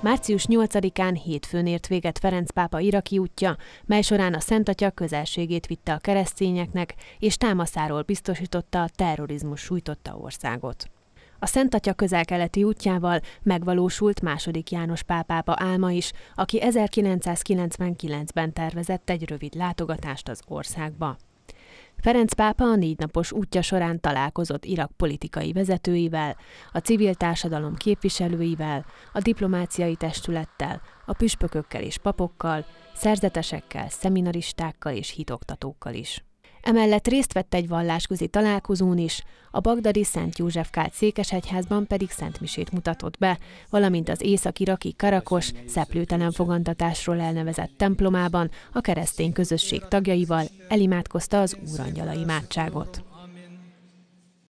Március 8-án hétfőn ért véget Ferenc pápa iraki útja, mely során a Szent Atya közelségét vitte a keresztényeknek, és támaszáról biztosította a terrorizmus sújtotta országot. A Szent Atya közel-keleti útjával megvalósult második János pápápa álma is, aki 1999-ben tervezett egy rövid látogatást az országba. Ferenc pápa a négy napos útja során találkozott Irak politikai vezetőivel, a civil társadalom képviselőivel, a diplomáciai testülettel, a püspökökkel és papokkal, szerzetesekkel, szeminaristákkal és hitoktatókkal is. Emellett részt vett egy vallásközi találkozón is, a bagdadi Szent József Kált székesegyházban pedig Szentmisét mutatott be, valamint az észak-iraki Karakos szeplőtelen fogantatásról elnevezett templomában a keresztény közösség tagjaival elimádkozta az úrangyala imádságot.